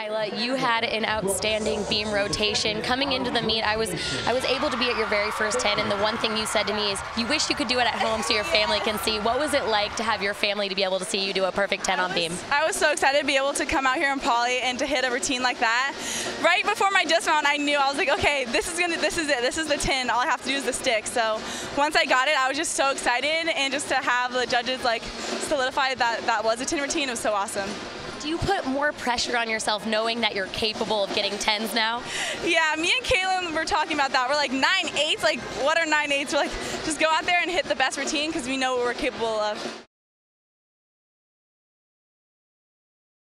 Kyla, you had an outstanding beam rotation. Coming into the meet, I was I was able to be at your very first 10, and the one thing you said to me is you wish you could do it at home so your family can see. What was it like to have your family to be able to see you do a perfect 10 on beam? I was so excited to be able to come out here in Pauley and to hit a routine like that. Right before my dismount, I knew I was like, okay, this is gonna, this is it. This is the 10. All I have to do is the stick. So once I got it, I was just so excited, and just to have the judges like solidify that that was a 10 routine it was so awesome. Do you put more pressure on yourself knowing that you're capable of getting 10s now? Yeah, me and Kaylin were talking about that. We're like nine eights. Like, what are nine eights? We're like, just go out there and hit the best routine because we know what we're capable of.